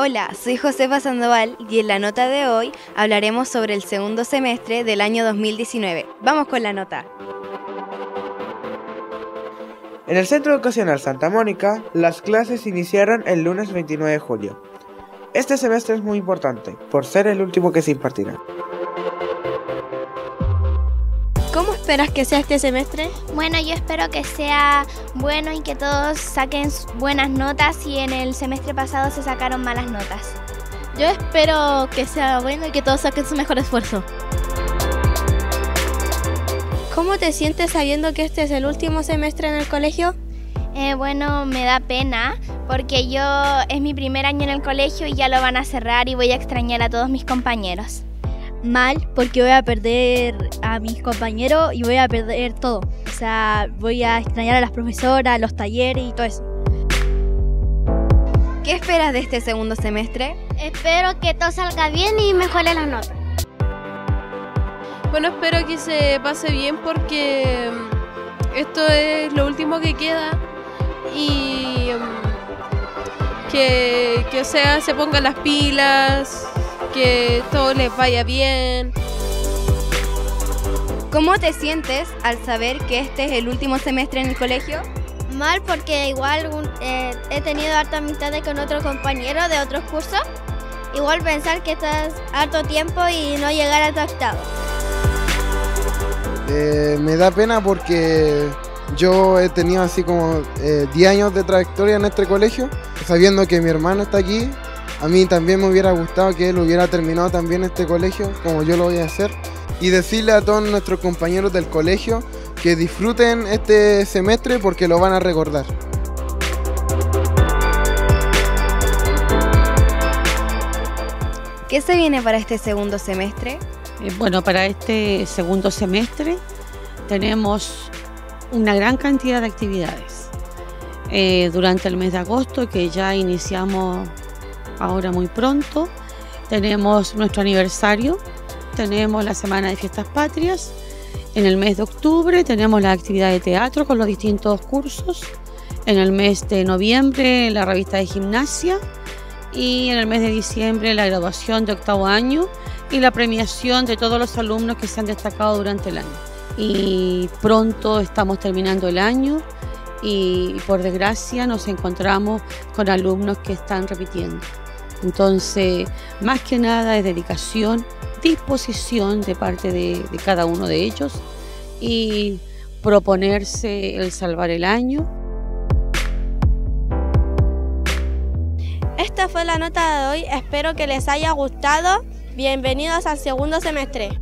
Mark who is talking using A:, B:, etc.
A: Hola, soy Josefa Sandoval y en la nota de hoy hablaremos sobre el segundo semestre del año 2019. Vamos con la nota.
B: En el Centro Educacional Santa Mónica, las clases iniciaron el lunes 29 de julio. Este semestre es muy importante, por ser el último que se impartirá.
C: Esperas que sea este semestre?
D: Bueno, yo espero que sea bueno y que todos saquen buenas notas y en el semestre pasado se sacaron malas notas.
C: Yo espero que sea bueno y que todos saquen su mejor esfuerzo. ¿Cómo te sientes sabiendo que este es el último semestre en el colegio?
D: Eh, bueno, me da pena porque yo es mi primer año en el colegio y ya lo van a cerrar y voy a extrañar a todos mis compañeros
E: mal porque voy a perder a mis compañeros y voy a perder todo. O sea, voy a extrañar a las profesoras, los talleres y todo eso.
A: ¿Qué esperas de este segundo semestre?
F: Espero que todo salga bien y mejore las notas.
G: Bueno, espero que se pase bien porque mm, esto es lo último que queda y mm, que, que o sea, se pongan las pilas, que todo les vaya bien.
A: ¿Cómo te sientes al saber que este es el último semestre en el colegio?
F: Mal porque igual eh, he tenido harta amistades con otros compañeros de otros cursos. Igual pensar que estás harto tiempo y no llegar a tu octavo.
H: Eh, me da pena porque yo he tenido así como 10 eh, años de trayectoria en este colegio, sabiendo que mi hermano está aquí a mí también me hubiera gustado que él hubiera terminado también este colegio, como yo lo voy a hacer. Y decirle a todos nuestros compañeros del colegio que disfruten este semestre porque lo van a recordar.
A: ¿Qué se viene para este segundo semestre?
I: Eh, bueno, para este segundo semestre tenemos una gran cantidad de actividades. Eh, durante el mes de agosto, que ya iniciamos ahora muy pronto. Tenemos nuestro aniversario, tenemos la Semana de Fiestas Patrias. En el mes de octubre tenemos la actividad de teatro con los distintos cursos. En el mes de noviembre la revista de gimnasia. Y en el mes de diciembre la graduación de octavo año y la premiación de todos los alumnos que se han destacado durante el año. Y pronto estamos terminando el año y por desgracia nos encontramos con alumnos que están repitiendo. Entonces, más que nada es dedicación, disposición de parte de, cada uno de ellos y proponerse el salvar el año.
C: Esta fue la nota de hoy, espero que les haya gustado. Bienvenidos al segundo semestre.